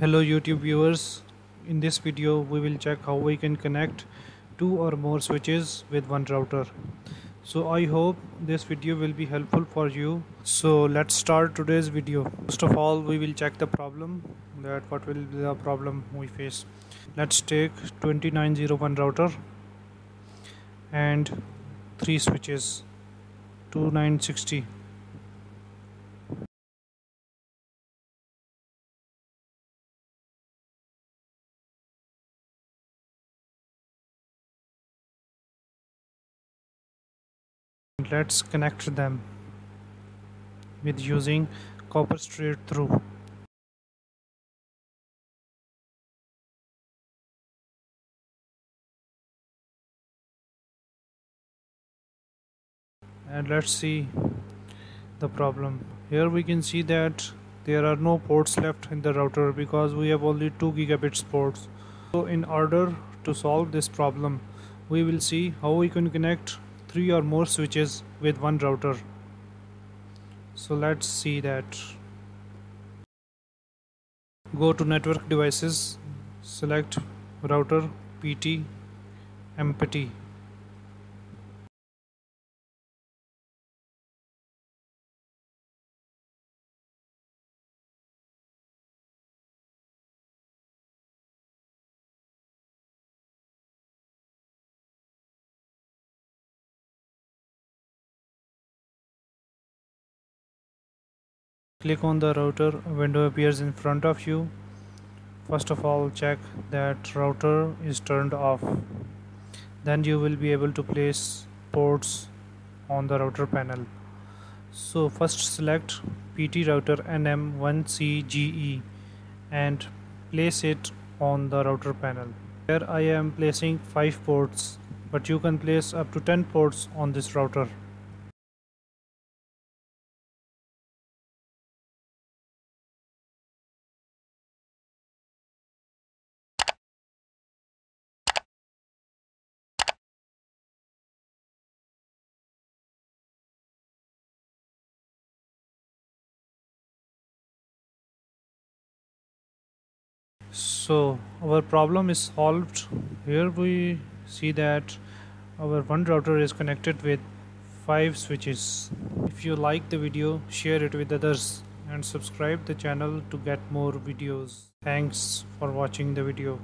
Hello YouTube viewers. In this video we will check how we can connect two or more switches with one router. So I hope this video will be helpful for you. So let's start today's video. First of all we will check the problem that what will be the problem we face. Let's take 2901 router and three switches 2960 let's connect them with using copper straight through. And let's see the problem. Here we can see that there are no ports left in the router because we have only 2 gigabits ports. So in order to solve this problem we will see how we can connect three or more switches with one router. So let's see that. Go to network devices select router PT empty click on the router window appears in front of you. First of all check that router is turned off. Then you will be able to place ports on the router panel. So first select PT router NM1CGE and place it on the router panel. Here I am placing 5 ports but you can place up to 10 ports on this router so our problem is solved. Here we see that our one router is connected with five switches. If you like the video share it with others and subscribe the channel to get more videos. Thanks for watching the video